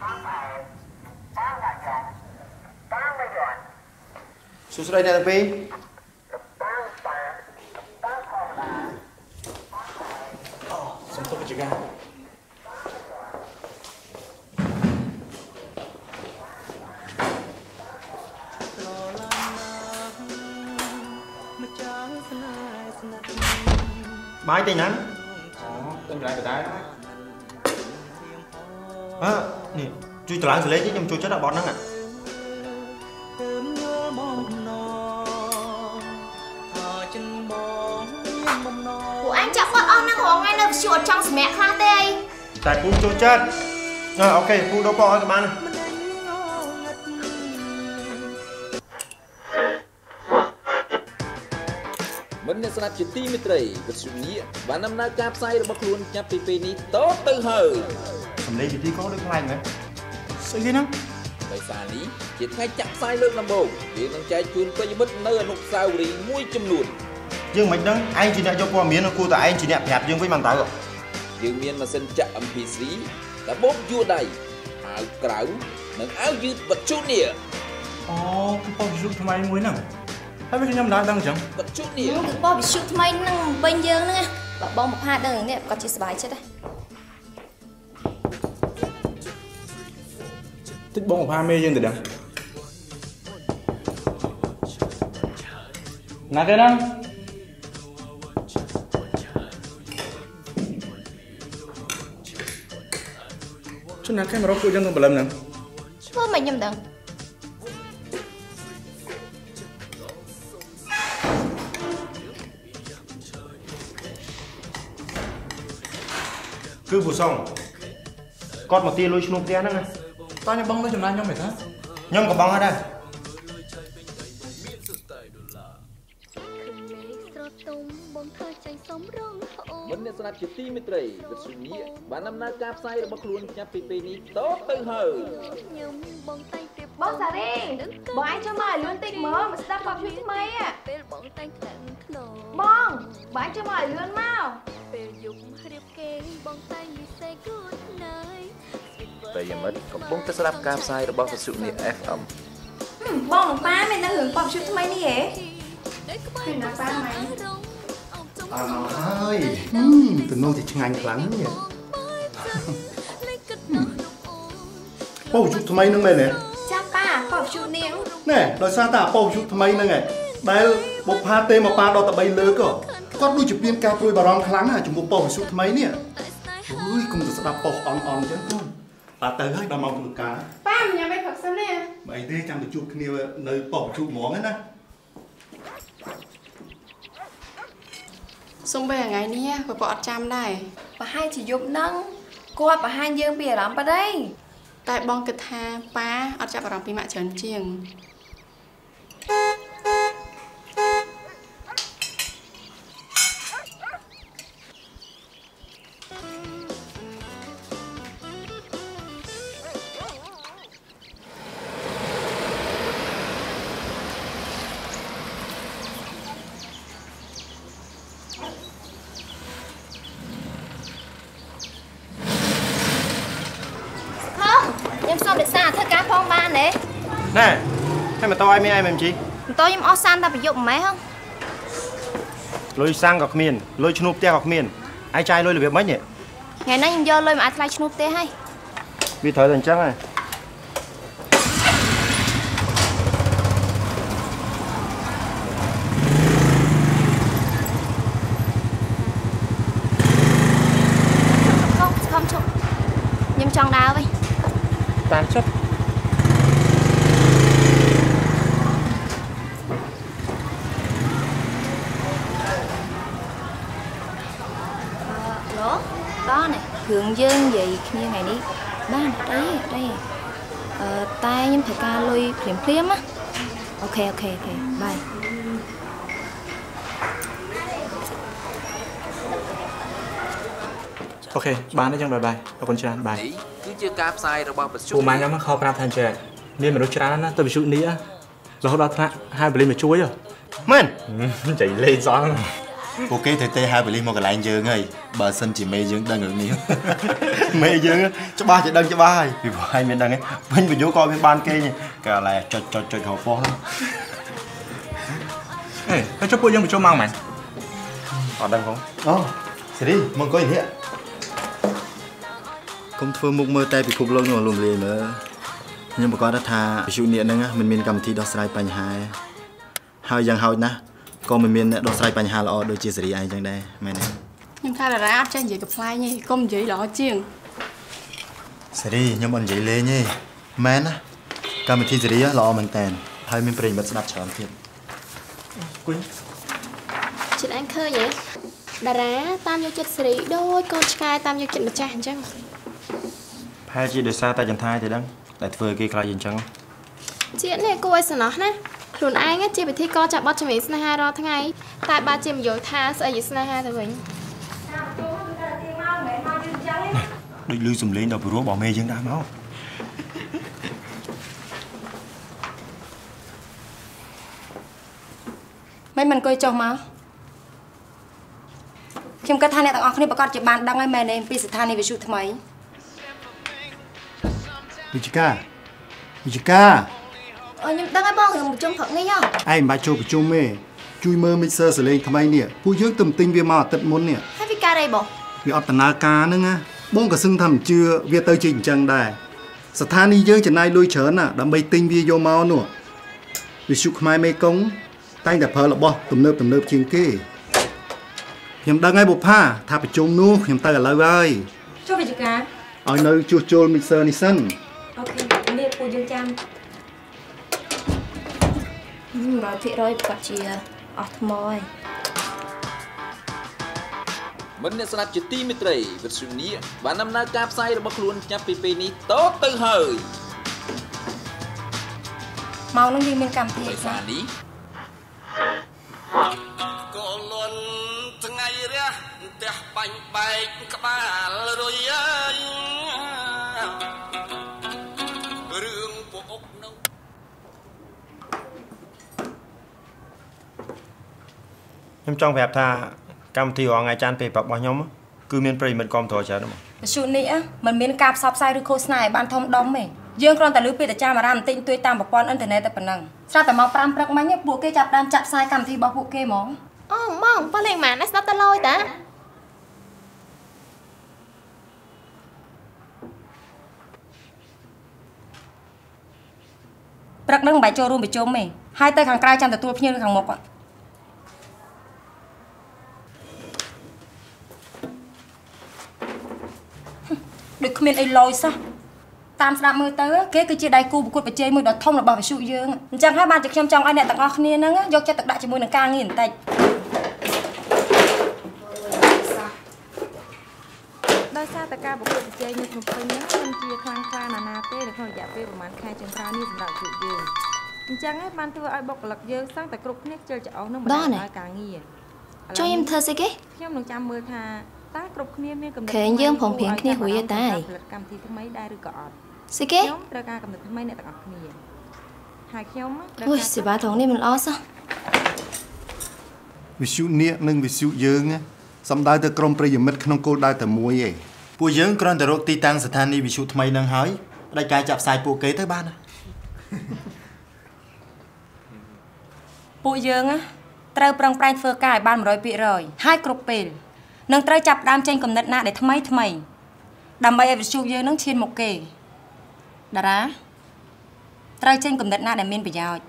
Bye-bye. សួស្តីអ្នកទាំងពីរសុំទុកជាការបាយតែណាអូទៅម្ល៉េះបដែរអើនេះជួយតម្លើងសលេងនេះខ្ញុំជួយចិត្តដល់បត់ហ្នឹងអា ចាក់គាត់អស់ហ្នឹងរងថ្ងៃនៅវិសុអត់ចង់សម្រាកខ្លះទេអីតែពូចូលចិត្តអើអូខេពូដូរពណ៌ឲ្យក៏បានដែរមិត្តអ្នកស្ដាប់ជាទីមេត្រីវិទ្យុនេះបានដំណើរការផ្សាយរបស់ខ្លួនចាប់ពីពេលនេះតទៅហើយសំឡេងពិធីកោដូចខ្លាំងមែនស្អីគេហ្នឹងដោយសារនេះជាថ្ងៃចាក់ផ្សាយលើកដំបូងយើងនឹងចែកជូនប្រិយមិត្តនៅអនុស្សាវរីយ៍មួយចំនួន យើងមិនដឹងឯងជាអ្នកយកព័ត៌មានគួរតែឯងជាអ្នកប្រាប់យើងវិញមិនតើយើងមានម៉ាស៊ីនចាក់ MP3 កាបូបយួរដៃអាវក្រៅនិងអាវយឺតវិទ្យុនេះអូគឺប៉ុស្តិ៍យុថ្មីមួយហ្នឹងហើយវាខ្ញុំមិនដឹងអញ្ចឹងវិទ្យុនេះគឺបោះវិសុថ្មីហ្នឹងពេញយើងហ្នឹងបើបងប្រផាដឹងរឿងនេះគាត់ជាសប្បាយចិត្តដែរតិចបងផាមេយើងទៅដឹងណាគេហ្នឹង ជណាគេមករកពួកយើងទៅបលឹមហ្នឹងធ្វើមិនខ្ញុំដឹងគឺពូសុងគាត់មកទាលុយឈ្នួលផ្ទះហ្នឹងណាតើខ្ញុំបងទៅចំណាយខ្ញុំមិនថាខ្ញុំក៏បងហើយដែរស្រ ជាទីមេត្រីវិទ្យុនេះបានដំណើរការផ្សាយរបស់ខ្លួនចាប់ពីពេលនេះតទៅហើយខ្ញុំបងតែងទៀបបងសារីបងអញចូលមកឲ្យលឿនតិចមើលមកស្ដាប់បទវិសុថ្មីហ៎ពេលបងតែងខ្លាំងខ្លោបងបងអញចូលមកឲ្យលឿនមកពេលយប់រៀបគេងបងតែងនិសេ good night ប្រិយមិត្តកំពុងតែស្ដាប់ការផ្សាយរបស់វិទ្យុនេះ FM បងនឹងប៉ាមានដឹងរឿងបទវិសុថ្មីនេះហ៎ដែលក្បែរពីណាប៉ាម៉ែរងអោ បចង់អើហើយទំនងទីឆ្ងាញ់ខ្លាំងនេះលេខគិតដល់នោះអូនពោយុថ្មីហ្នឹងមែនទេចាំប៉ាបទវិសុនាងណែដោយសារតែពោយុថ្មីហ្នឹងឯងដែលបុប្ផាទេមកប៉ាដល់តែ3លើកគាត់ដូចជាមានការព្រួយបារម្ភខ្លាំងណាស់ចំពោះពោយុថ្មីនេះតែស្នេហ៍អើយគុំទៅស្ដាប់ពោអន់អន់អញ្ចឹងកូនបាទទៅហើយដល់ម៉ោងធ្វើការប៉ាញ៉ាំអីផឹកសិនណាបើអីទេចាំទៅជួបគ្នានៅពោយុហ្មងណា សុំបីថ្ងៃនេះក៏គាត់អត់ចាំដែរប្រហែលជាយប់ហ្នឹងគាត់បង្ហាញយើងពីអារម្មណ៍បាត់ហើយតែបងគិតថាប៉ាអត់ចាប់អារម្មណ៍ពីម៉ាក់ច្រើនជាង ខ្ញុំសុំរក្សាធ្វើការផងបានទេណែហើយម៉ូតូឲ្យមានអីមែនជីបន្តខ្ញុំអស់សានតែប្រយុទ្ធម៉េះហ៎លុយសាំងក៏គ្មានលុយឈ្នួលផ្ទះក៏គ្មានឯងចាយលុយរបៀបម៉េចនេះថ្ងៃនេះខ្ញុំយកលុយមកអាចថ្លៃឈ្នួលផ្ទះហើយវាត្រូវតែអញ្ចឹងហ៎ខំខំជប់ខ្ញុំចង់ដើរវិញ តាមចុះឡូដល់នេះគ្រឿងយើងនិយាយគ្នាថ្ងៃនេះបានអត់អីអត់អី អឺតែខ្ញុំត្រូវការលុយភ្លាមភ្លាមណាអូខេអូខេអូខេបាយអូខេបានទេចឹងបាយបាយអរគុណច្រើនបាយនេះគឺជាការផ្សាយរបស់វិទ្យុពូម៉ាញ់ខ្ញុំខោប្រាប់ថាអញ្ចេះមានមនុស្សច្រើនណាស់ទៅវិសុនេះរហូតដល់ថ្នាក់ហៅបលីមកជួយហ៎មែនចៃលេងសងពួកគេត្រូវទេហៅបលីមកកន្លែងយើងហើយបើសិនជាមេយើងដឹងរឿងនេះមេយើងច្បាស់ជាដឹងច្បាស់ហើយពីព្រោះឲ្យមានដឹងឯងវិញបញ្យោក៏មានបានគេកាលឡែចុចចុចចុចរកប៉ុស្តិ៍អេហើយចុះពួកយើងបញ្ចុះមកម៉ែអត់ដឹងផងអូសេរីមកអង្គុយនេះ កុំធ្វើមុខមើលតែពិភពលោកនោះលំលាយមើលខ្ញុំប្រកាសថាវិសុនេះហ្នឹងមិនមានកម្មវិធីដោះស្រាយបញ្ហាទេហើយយ៉ាងហោចណាស់ក៏មិនមានអ្នកដោះស្រាយបញ្ហាល្អដូចជាសេរីឯងចឹងដែរមែនទេខ្ញុំថាតារាអត់ចេះនិយាយកំ pl ែងទេកុំនិយាយល្អជាងសេរីខ្ញុំអត់និយាយលេងទេមែនណាកម្មវិធីសេរីល្អមែនតើហើយមានប្រិយមិត្តស្ដាប់ច្រើនទៀតចិត្តអញឃើញហ៎តារាតាមយកចិត្តសេរីដូចកូនឆ្កែតាមយកចិត្តម្ចាស់អញ្ចឹង ផែជាដោយសារតែចន្ទាយទៅដឹងតែធ្វើឲ្យគេខ្លាចយើងអញ្ចឹងជាតិនេះគួរឲ្យសំណោះណាខ្លួនឯងជាពិធីកចាប់បត់ជំនាញស្នេហារាល់ថ្ងៃតែបើជាមយល់ថាស្អីជាស្នេហាទៅវិញដូចលឺសំឡេងដល់ព្រោះរបស់មេយើងដែរមកមិនមិនអង្គុយចុះមកខ្ញុំគិតថាអ្នកទាំងអស់គ្នាប្រកាសជាបានដឹងហើយមែនទេពីស្ថានីយវិទ្យុថ្មី វិជ្ជការវិជ្ជការអូខ្ញុំដឹងហើយបងខ្ញុំប្រជុំព្រឹកនេះហ៎ឯងមិនបាច់ចូលប្រជុំទេជួយមើល mixer សលេងថ្មីនេះពួកយើងទៅទិញវាមកអាទិត្យមុននេះហើយវិការអីបងវាអត់ដំណើរការហ្នឹងណាបងក៏សឹងថាមិនជឿវាទៅជាអញ្ចឹងដែរស្ថានីយ៍យើងចំណាយលុយច្រើនណាដើម្បីទិញវាយកមកនោះវិសុខ្មែរមេកុងតែងតែប្រើរបស់ទំនើបទំនើបជាងគេខ្ញុំដឹងហើយបុប្ផាថាប្រជុំនោះខ្ញុំទៅឥឡូវហើយចុះវិជ្ជការឲ្យនៅជួសជុល mixer នេះសិន 100%ប្រកាសជាអស់ថ្មហើយមិនអ្នកស្ដាប់ជាទីមេត្រីវិទ្យុនេះបានដំណើរការផ្សាយរបស់ខ្លួនចាប់ពីពេលនេះតទៅហើយមកនឹងយើងមានកម្មវិធីដោយខ្លះសារនេះក៏លន់ថ្ងៃរះផ្ទះបាញ់បែកក្បាលរុយអើយ ខ្ញុំចង់ប្រាប់ថាកម្មវិធីរងថ្ងៃច័ន្ទពេលប្រាប់របស់ខ្ញុំគឺមានប្រិមិត្តគាំទ្រច្រើនមកវិសុនេះមិនមានការផ្សព្វផ្សាយឬឃោសនាឲ្យបានធំដុំទេយើងគ្រាន់តែលើពីតាចាមអារ៉ាមបន្តិចទួយតាមប្រព័ន្ធអ៊ីនធឺណិតតែប៉ុណ្ណឹងស្រាប់តែមក5ព្រឹកមិញពួកគេចាប់ដើមចាក់ផ្សាយកម្មវិធីរបស់ពួកគេហ្មងអូម៉ងប៉ះលេងម៉ាណាស្ដាប់តឡយតាព្រឹកនឹងមិនបាយចូលរួមប្រជុំទេហើយទៅខាងក្រៅចាំទទួលភ្ញៀវខាងមុខគាត់ ដូចគ្មានអីលយសោះតាមស្ដាប់មើលទៅគេគឺជាដៃគូប្រកួតប្រជែងមួយដ៏ធំរបស់វិទ្យុយើងអញ្ចឹងហើយបានជាខ្ញុំចង់ឲ្យអ្នកទាំងអស់គ្នាហ្នឹងយកចិត្តទុកដាក់ជាមួយនឹងការងារបន្តិចដោយសារតែការប្រកួតប្រជែងនៅភ្នំពេញនេះមិនជាខ្លាំងខ្លាណាស់ណាទេនៅក្នុងរយៈពេលប្រហែលខែចុងក្រោយនេះសម្រាប់យុវយើងអញ្ចឹងហើយបានធ្វើឲ្យបុគ្គលិកយើងសឹងតែគ្រប់គ្នាខ្ជិលច្រអូសនឹងបណ្ដាលឲ្យការងារចុះខ្ញុំធ្វើស្អីគេខ្ញុំនឹងចាំមើលថា តើគ្រប់គ្នាមានកំណត់ឃើញយើងព្រមព្រៀងគ្នារួចហើយតែផលិតកម្មវិធីថ្មីដែរឬក៏អត់ស្អីគេខ្ញុំត្រូវការកំណត់ថ្មីអ្នកទាំងអស់គ្នាហើយខ្ញុំត្រូវអូយការសេវាត្រង់នេះមិនល្អសោះវិសុនេះនិងវិសុយើងសំដៅទៅក្រុមប្រិយមិត្តក្នុងគោលដៅតែមួយឯងពួកយើងគ្រាន់តែរកទីតាំងស្ថានីយ៍វិសុថ្មីនឹងហើយផ្ដាច់ការចាប់ផ្សាយពួកគេទៅបានណាពួកយើងណាត្រូវប្រឹងប្រែងធ្វើការឲ្យបាន100%ហើយគ្រប់ពេល នឹងត្រូវចាប់ផ្ដើមចេញកំណត់ណាដែលថ្មីថ្មីដើម្បីឲ្យវិទ្យុយើងនឹងឈានមុខគេតារាត្រូវចេញកំណត់ណាដែលមានប្រយោជន៍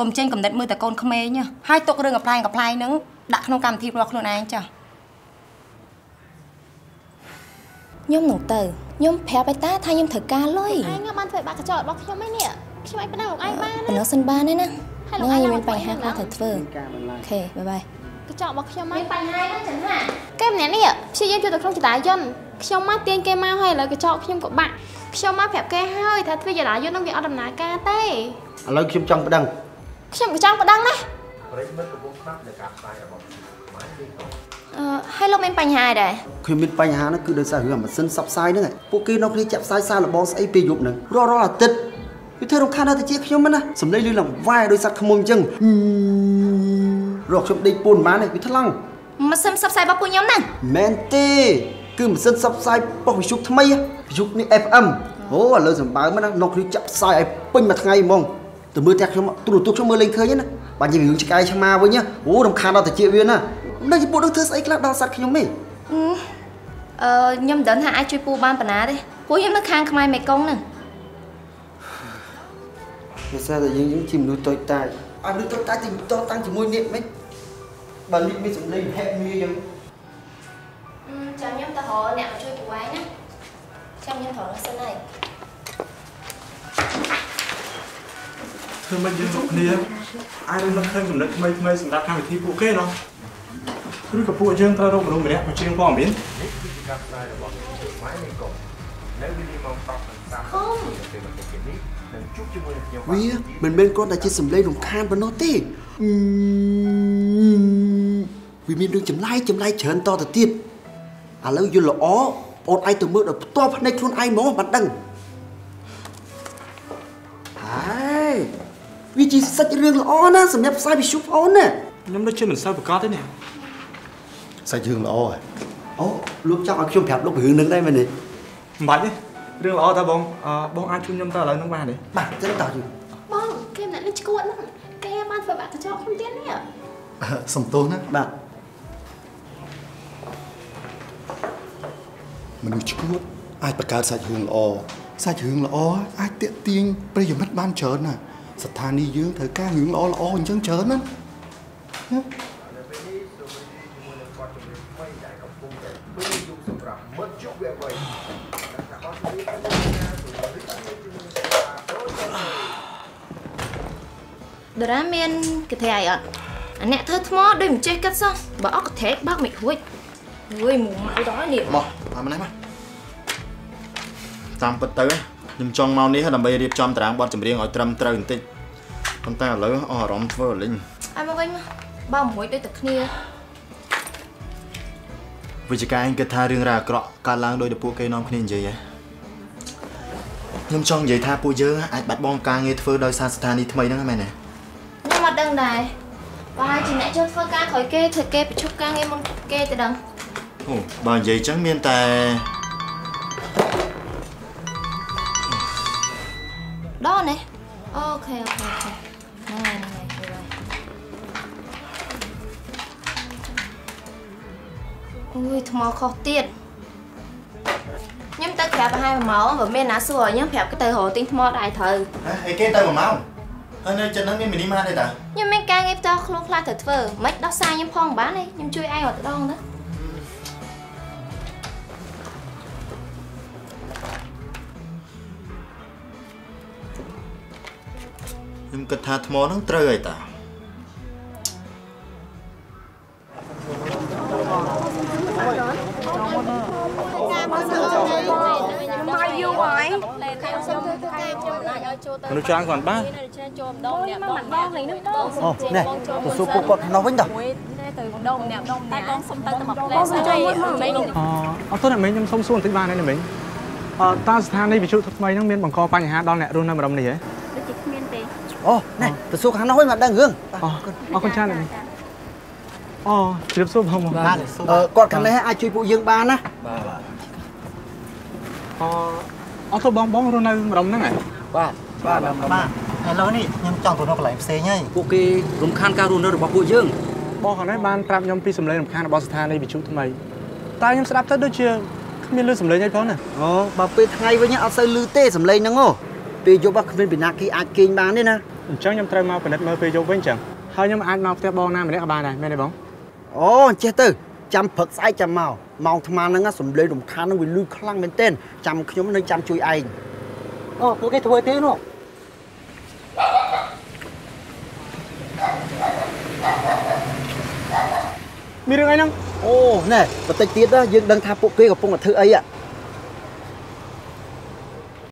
កុំចេញកំណត់មើលតែកូនក្មេងណាហើយទុករឿងកំ pl ែងកំ pl ែងហ្នឹងដាក់ក្នុងកម្មវិធីរបស់ខ្លួនឯងចាស់ខ្ញុំនឹងទៅខ្ញុំប្រាប់ឲ្យតាថាខ្ញុំត្រូវការលុយឯងបានធ្វើបាក់កញ្ចក់របស់ខ្ញុំឯនេះខ្ញុំឯងប៉ុណ្ណឹងលោកឯងបានប៉ុណ្ណោះសិនបានទេណាហើយហ្នឹងលោកហើយឯងខ្ញុំមានបញ្ហាឡើងខ្លះត្រូវធ្វើអូខេបាយបាយ កញ្ចក់របស់ខ្ញុំឯងបញ្ហាហ្នឹងចឹងណាគេម្នាក់នេះព្យាយាមជួយទៅក្នុងចតាយន្តខ្ញុំមកទាញគេមកហើយឥឡូវកញ្ចក់ខ្ញុំក៏បាក់ខ្ញុំមកប្រាប់គេហើយថាធ្វើចតាយន្តនឹងវាអត់ដំណើរការទេឥឡូវខ្ញុំចង់ប្តឹងខ្ញុំក៏ចង់ប្តឹងដែរប្រិយមិត្តកំពុងស្ដាប់នៃការផ្សាយរបស់ខ្មែរនេះក៏អឺហើយលោកមានបញ្ហាអីដែរខ្ញុំមានបញ្ហាហ្នឹងគឺដោយសាររឿងអាម៉ាស៊ីនសັບផ្សាយហ្នឹងឯងពួកគេនៅគ្នាចាក់ផ្សាយសារលបងស្អីពេលយប់ហ្នឹងរាល់រាល់អាទិត្យវាធ្វើរំខានដល់តែជាខ្ញុំហ្នឹងណាសំឡេងលឺឡើងវ៉ែដោយសត្វខ្មុំអញ្ចឹងហ៊ី រកខ្ញុំដេកពូនប៉ុន្មានទេវាថ្លង់ម៉ាស៊ីនផ្សព្វផ្សាយរបស់ពួកខ្ញុំហ្នឹងមែនទេគឺម៉ាស៊ីនសັບផ្សាយប៉ុស្តិ៍វិទ្យុថ្មីហ៎វិទ្យុនេះ FM អូឥឡូវសម្បើមណានៅគ្នាចាក់ផ្សាយឲ្យពេញមួយថ្ងៃហ្មងទៅមើលតែខ្ញុំទូរទស្សន៍ខ្ញុំមើលលេងឃើញណាបាញ់និយាយរឿងឆ្កែឆ្មាវិញណាអូរំខានដល់តែជាវាណានៅជាពួកនឹងធ្វើស្អីខ្លះដល់សត្វខ្ញុំទេអឺខ្ញុំមិនដឹងថាអាចជួយពូបានប៉ុណ្ណាទេពួកខ្ញុំនៅខាងខ្មែរមេគង្គហ្នឹងដោយសារតែយើងយើងជាមនុស្សតូចតាច ឲ្យមនុស្សតូចតាចទីតតាំងជាមួយនេះមិនបើនេះមានសម្លេង happy យើងចាំខ្ញុំទៅរកអ្នកមកជួយពូឯងណាចាំខ្ញុំរកសិនហើយធ្វើមិនយើងគ្រប់គ្នាអាចរំលឹកឃើញចំណុចថ្មីថ្មីសម្រាប់កម្មវិធីពួកគេណោះឬក៏ពួកយើងត្រូវរកម្នាក់ម្នាក់មកជាងព័ត៌មាននេះគឺជាការផ្សាយរបស់ខ្មែរនេះក៏នៅវិធីម៉ោង10:30ពេលមកពេលនេះនឹងជួបជាមួយនឹងខ្ញុំ វាមិនមែនគ្រាន់តែជាសម្លេងរំខានប៉ុណ្ណោះទេអឺវាមានរឿងចម្លែកចម្លែកច្រើនតទៅទៀតឥឡូវយល់ល្អអូនឯងទៅមើលដល់ផ្ទាល់ភ្នែកខ្លួនឯងហ្មងបានដឹងហើយវាជាសាច់រឿងល្អណាស់សម្រាប់ផ្សាយវិទ្យុបងអូនណាខ្ញុំដូចជាមិនសូវប្រកាសទេនេះសាច់រឿងល្អហ៎អូលោកចង់ឲ្យខ្ញុំប្រាប់លោកពីរឿងនឹងដែរមែនទេមិនបាច់ទេ រឿងល្អតើបងអឺបងអាចជួយខ្ញុំទៅឥឡូវហ្នឹងបានទេបាទចឹងតើយូបងគេម្នាក់នេះឈួតហ្នឹងគេបានធ្វើបាក់កញ្ចក់ខ្ញុំទៀតនេះសំទោសណាបាទមនុស្សឈួតអាចបង្កើតសាច់រឿងល្អសាច់រឿងល្អអាចតាក់ទាញប្រិយមិត្តបានច្រើនណាស់ស្ថានីយ៍យើងត្រូវការរឿងល្អល្អអញ្ចឹងច្រើនណា ស់តារាមានកថេអីអត់អាអ្នកធ្វើថ្មដូចមិនចេះគិតសោះបើអត់កថេបើកមិនរួចអើយមកមកដល់នេះមកតាមនេះមកតាមពិតទៅខ្ញុំចង់មកនេះដើម្បីរៀបចំតារាងបទចម្រៀងឲ្យត្រឹមត្រូវបន្តិចប៉ុន្តែឥឡូវអស់អារម្មណ៍ធ្វើលេងឲ្យមកវិញមកបើមួយដូចតែគ្នា វិជ្ជការឯងគិតថារឿងរ៉ាវអាក្រក់កើតឡើងដោយតែពួកគេនាំគ្នានិយាយហ៎ខ្ញុំចង់និយាយថាពួកយើងអាចបាត់បង់ការងារធ្វើដោយសារស្ថានីយ៍ថ្មីហ្នឹងហ្នឹងមែនទេខ្ញុំអត់ដឹងដែរបើហើយជាអ្នកចូលធ្វើការក្រោយគេធ្វើគេប្រជុំការងារមុនគេទៅដឹងអូបើនិយាយចឹងមានតែដល់នេះអូខេអូខេអូខេ អូយថ្មខុសទៀតខ្ញុំទៅក្រាបប្រហែល1ម៉ោងបើមានណាសួរឲ្យខ្ញុំប្រាប់គេទៅរកទិញថ្មដែរត្រូវអីគេទៅមួយម៉ោងហើយនៅចិត្តហ្នឹងមានមីនីម៉ាទេតាខ្ញុំមានការងារផ្ទាល់ខ្លួនខ្លះត្រូវធ្វើមិនដោះសារខ្ញុំផងបានទេខ្ញុំជួយឯងរត់ដងទៅខ្ញុំគិតថាថ្មហ្នឹងត្រូវហើយតា មនុស្សច្រើនគ្រាន់បានចូលម្ដងម្នាក់ម្ដងនេះនឹងបងអូនេះទៅសួរពួកគាត់ក្នុងវិញតោះមួយទៅម្ដងម្នាក់ម្ដងតែបងសុំទៅតែមួយផ្លែសិនហើយមិនអអត់ទេអ្នកមីងខ្ញុំសុំសួរបន្តិចបានទេអ្នកមីងអតើស្ថានីយ៍វិទ្យុថ្មីហ្នឹងមានបង្កបញ្ហាដល់អ្នករស់នៅម្ដុំនេះហ៎ដូចជាគ្មានទេអូនេះទៅសួរខាងនោះវិញមកដឹងរឿងអអរគុណច្រើនអ្នកមីងអូជ្រាបសួរបងមកបាទអឺគាត់ខាងនេះអាចជួយពួកយើងបានណាអអត់ទៅបងបងរស់នៅម្ដុំហ្នឹងហ៎បាទ បាទបាទឥឡូវនេះខ្ញុំចង់ទៅនៅកន្លែងផ្សេងហើយពួកគេរំខានការរស់នៅរបស់ពួកយើងបងខាងនេះបានប្រាប់ខ្ញុំពីសម្លេងរំខានរបស់ស្ថានីយ៍វិទ្យុថ្មីតែខ្ញុំស្ដាប់ទៅដូចជាគ្មានលឺសម្លេងអីផងណាអូបើពេលថ្ងៃវិញអត់សូវលឺទេសំឡេងហ្នឹងហ៎ពេលយប់គ្មានពីណាគេអាចគេងបានទេណាអញ្ចឹងខ្ញុំត្រូវមកពិនិត្យមើលពេលយប់វិញអញ្ចឹងហើយខ្ញុំអាចមកផ្ទះបងណាម្នាក់ក៏បានដែរមែនទេបងអូអញ្ចេះទៅចាំព្រឹកស្អែកចាំមកម៉ោងអាត្មាហ្នឹងសំឡេងរំខានហ្នឹងវាលឺខ្លាំងមែនទែនចាំខ្ញុំនៅចាំជួយឯង អូពួកគេធ្វើទេនោះមានរឿងអីហ្នឹងអូណែបន្តិចទៀតណាយើងដឹងថាពួកគេកំពុងតែធ្វើអីហ៎